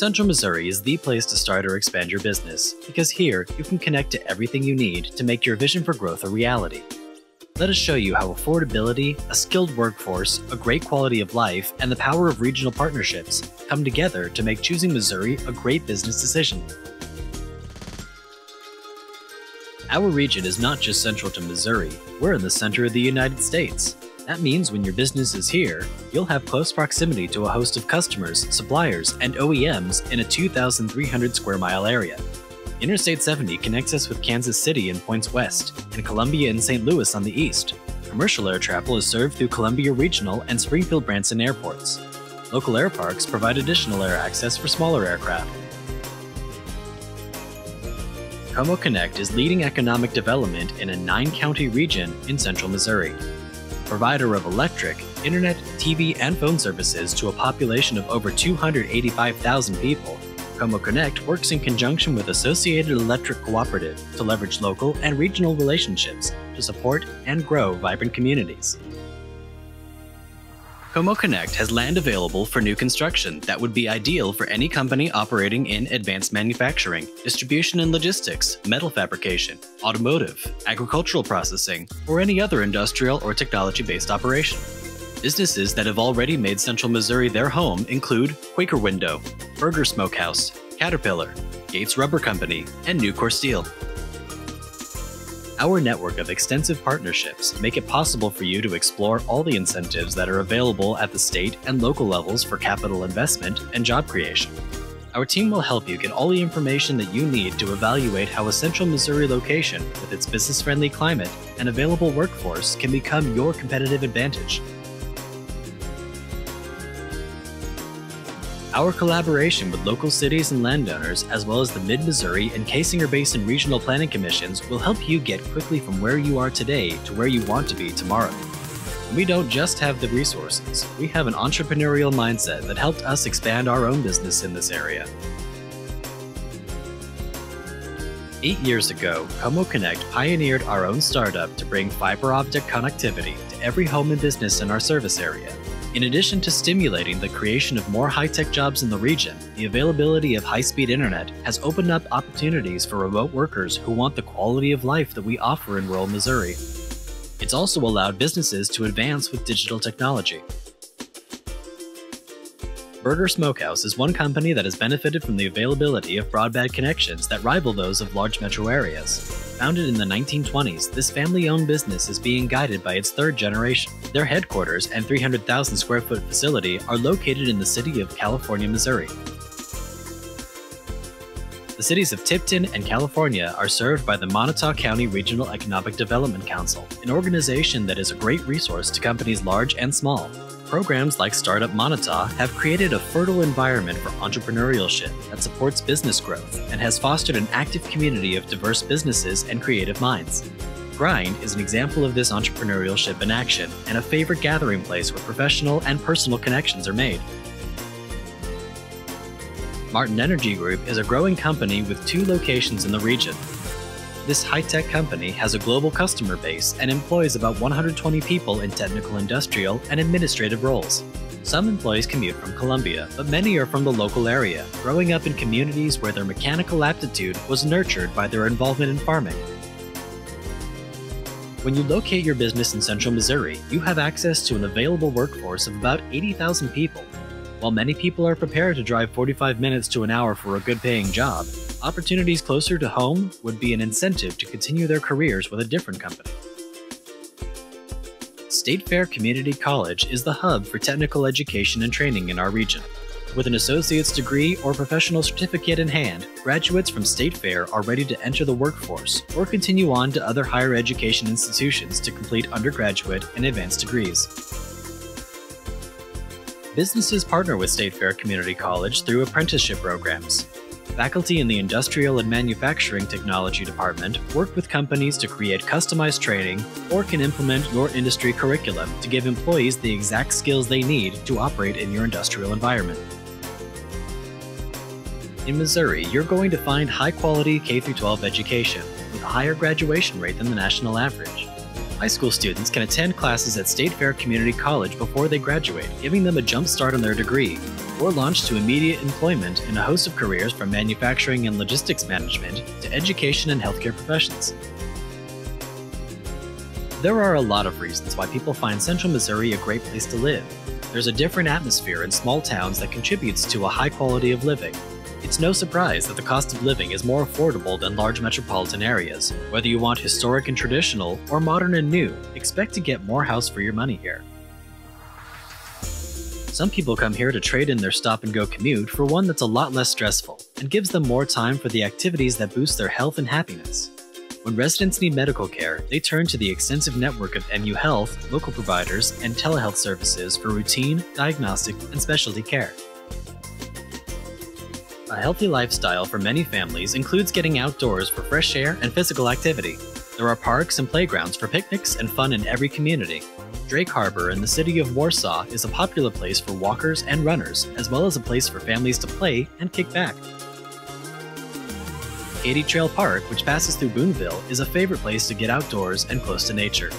Central Missouri is the place to start or expand your business because here you can connect to everything you need to make your vision for growth a reality. Let us show you how affordability, a skilled workforce, a great quality of life, and the power of regional partnerships come together to make choosing Missouri a great business decision. Our region is not just central to Missouri, we're in the center of the United States. That means when your business is here, you'll have close proximity to a host of customers, suppliers, and OEMs in a 2,300 square mile area. Interstate 70 connects us with Kansas City and points west, and Columbia and St. Louis on the east. Commercial air travel is served through Columbia Regional and Springfield Branson airports. Local air parks provide additional air access for smaller aircraft. Co-Mo Connect is leading economic development in a nine county region in central Missouri provider of electric, internet, TV, and phone services to a population of over 285,000 people, Co-Mo Connect works in conjunction with Associated Electric Cooperative to leverage local and regional relationships to support and grow vibrant communities. Co-Mo Connect has land available for new construction that would be ideal for any company operating in advanced manufacturing, distribution and logistics, metal fabrication, automotive, agricultural processing, or any other industrial or technology based operation. Businesses that have already made Central Missouri their home include Quaker Window, Burger Smokehouse, Caterpillar, Gates Rubber Company, and Nucor Steel. Our network of extensive partnerships make it possible for you to explore all the incentives that are available at the state and local levels for capital investment and job creation. Our team will help you get all the information that you need to evaluate how a central Missouri location, with its business friendly climate and available workforce, can become your competitive advantage. Our collaboration with local cities and landowners, as well as the Mid Missouri and Kaysinger Basin Regional Planning Commissions, will help you get quickly from where you are today to where you want to be tomorrow. And we don't just have the resources, we have an entrepreneurial mindset that helped us expand our own business in this area. Eight years ago, Co-Mo Connect pioneered our own startup to bring fiber optic connectivity to every home and business in our service area. In addition to stimulating the creation of more high tech jobs in the region, the availability of high speed internet has opened up opportunities for remote workers who want the quality of life that we offer in rural Missouri. It's also allowed businesses to advance with digital technology. Burger Smokehouse is one company that has benefited from the availability of broadband connections that rival those of large metro areas. Founded in the 1920s, this family owned business is being guided by its third generation. Their headquarters and 300,000 square foot facility are located in the city of California, Missouri. The cities of Tipton and California are served by the Moniteau County Regional Economic Development Council, an organization that is a great resource to companies large and small. Programs like Startup Moniteau have created a fertile environment for entrepreneurship that supports business growth and has fostered an active community of diverse businesses and creative minds. Grind is an example of this entrepreneurship in action and a favorite gathering place where professional and personal connections are made. Martin Energy Group is a growing company with two locations in the region, this high tech company has a global customer base and employs about 120 people in technical, industrial, and administrative roles. Some employees commute from Columbia, but many are from the local area, growing up in communities where their mechanical aptitude was nurtured by their involvement in farming. When you locate your business in central Missouri, you have access to an available workforce of about 80,000 people. While many people are prepared to drive 45 minutes to an hour for a good paying job, opportunities closer to home would be an incentive to continue their careers with a different company. State Fair Community College is the hub for technical education and training in our region. With an associate's degree or professional certificate in hand, graduates from State Fair are ready to enter the workforce or continue on to other higher education institutions to complete undergraduate and advanced degrees. Businesses partner with State Fair Community College through apprenticeship programs, Faculty in the Industrial and Manufacturing Technology Department work with companies to create customized training or can implement your industry curriculum to give employees the exact skills they need to operate in your industrial environment. In Missouri, you're going to find high quality K 12 education with a higher graduation rate than the national average. High school students can attend classes at State Fair Community College before they graduate, giving them a jump start on their degree, or launch to immediate employment in a host of careers from manufacturing and logistics management to education and healthcare professions. There are a lot of reasons why people find Central Missouri a great place to live. There's a different atmosphere in small towns that contributes to a high quality of living, it's no surprise that the cost of living is more affordable than large metropolitan areas. Whether you want historic and traditional, or modern and new, expect to get more house for your money here. Some people come here to trade in their stop and go commute for one that's a lot less stressful and gives them more time for the activities that boost their health and happiness. When residents need medical care, they turn to the extensive network of MU Health, local providers, and telehealth services for routine, diagnostic, and specialty care. A healthy lifestyle for many families includes getting outdoors for fresh air and physical activity. There are parks and playgrounds for picnics and fun in every community. Drake Harbor in the city of Warsaw is a popular place for walkers and runners, as well as a place for families to play and kick back. Katy Trail Park, which passes through Boonville, is a favorite place to get outdoors and close to nature.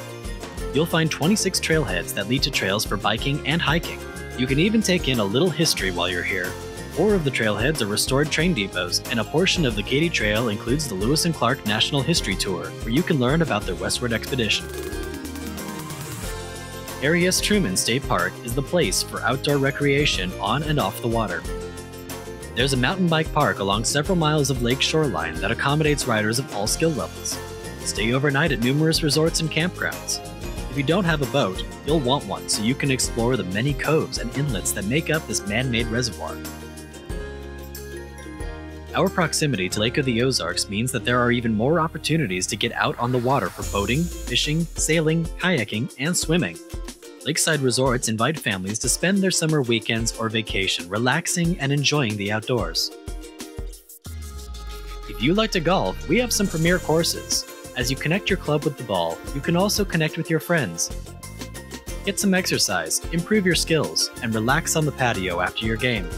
You'll find 26 trailheads that lead to trails for biking and hiking. You can even take in a little history while you're here, Four of the trailheads are restored train depots, and a portion of the Katy Trail includes the Lewis and Clark National History Tour, where you can learn about their westward expedition. Harry S. Truman State Park is the place for outdoor recreation on and off the water. There's a mountain bike park along several miles of lake shoreline that accommodates riders of all skill levels. Stay overnight at numerous resorts and campgrounds. If you don't have a boat, you'll want one so you can explore the many coves and inlets that make up this man-made reservoir. Our proximity to Lake of the Ozarks means that there are even more opportunities to get out on the water for boating, fishing, sailing, kayaking, and swimming. Lakeside resorts invite families to spend their summer weekends or vacation relaxing and enjoying the outdoors. If you like to golf, we have some premier courses. As you connect your club with the ball, you can also connect with your friends. Get some exercise, improve your skills, and relax on the patio after your game.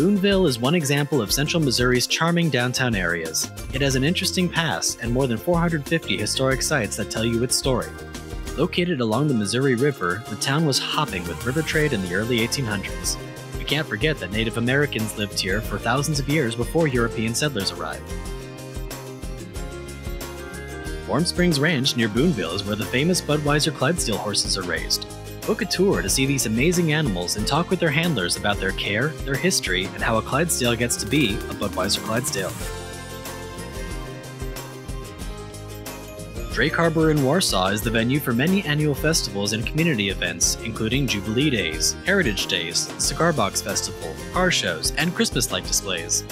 Boonville is one example of central Missouri's charming downtown areas. It has an interesting past and more than 450 historic sites that tell you its story. Located along the Missouri River, the town was hopping with river trade in the early 1800s. We can't forget that Native Americans lived here for thousands of years before European settlers arrived. Warm Springs Ranch near Boonville is where the famous Budweiser Clydesdale horses are raised. Book a tour to see these amazing animals and talk with their handlers about their care, their history, and how a Clydesdale gets to be a Budweiser Clydesdale. Drake Harbor in Warsaw is the venue for many annual festivals and community events, including Jubilee Days, Heritage Days, Cigar Box Festival, car shows, and Christmas light displays.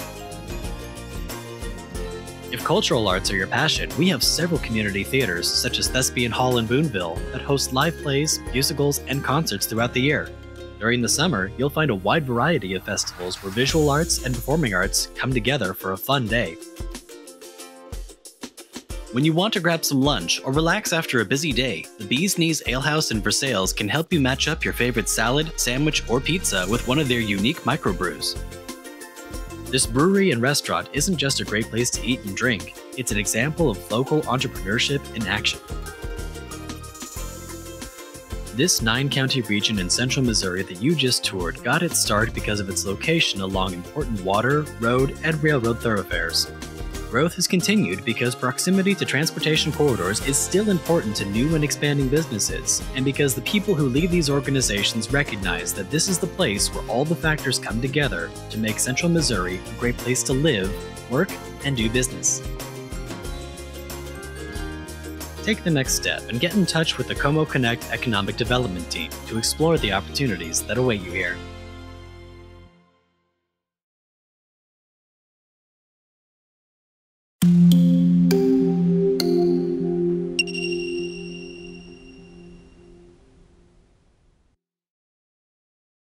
If cultural arts are your passion, we have several community theaters, such as Thespian Hall in Boonville, that host live plays, musicals, and concerts throughout the year. During the summer, you'll find a wide variety of festivals where visual arts and performing arts come together for a fun day. When you want to grab some lunch or relax after a busy day, the Bee's Knees Alehouse in Versailles can help you match up your favorite salad, sandwich, or pizza with one of their unique microbrews. This brewery and restaurant isn't just a great place to eat and drink, it's an example of local entrepreneurship in action. This nine county region in central Missouri that you just toured got its start because of its location along important water, road, and railroad thoroughfares. Growth has continued because proximity to transportation corridors is still important to new and expanding businesses, and because the people who lead these organizations recognize that this is the place where all the factors come together to make Central Missouri a great place to live, work, and do business. Take the next step and get in touch with the Co-Mo Connect Economic Development Team to explore the opportunities that await you here.